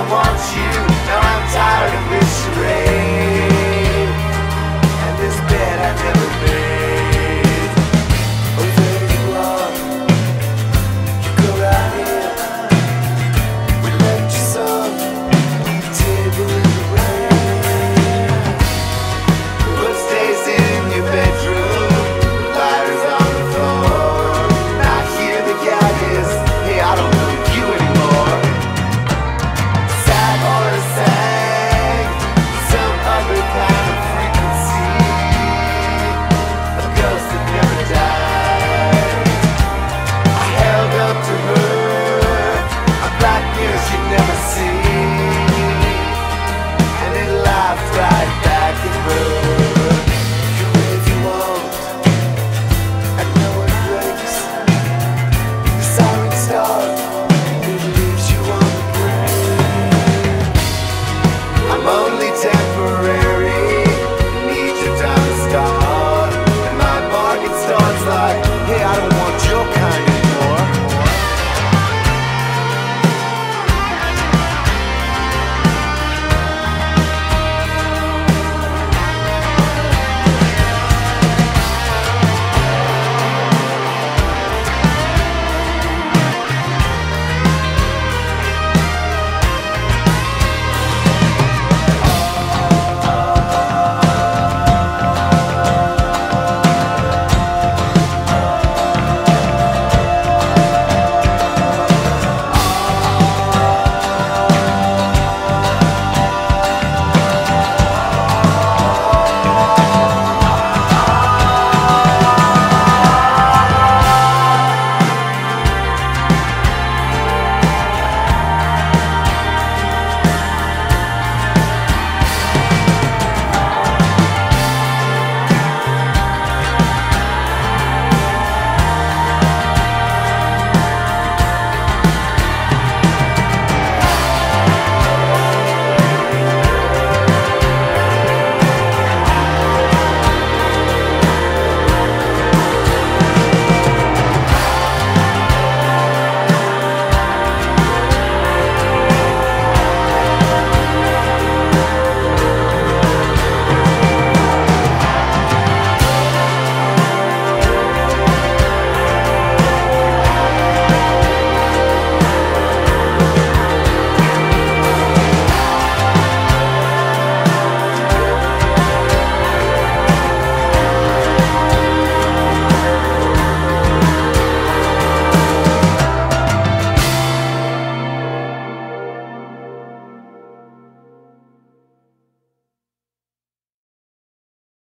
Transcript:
I want you.